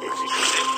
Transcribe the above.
existe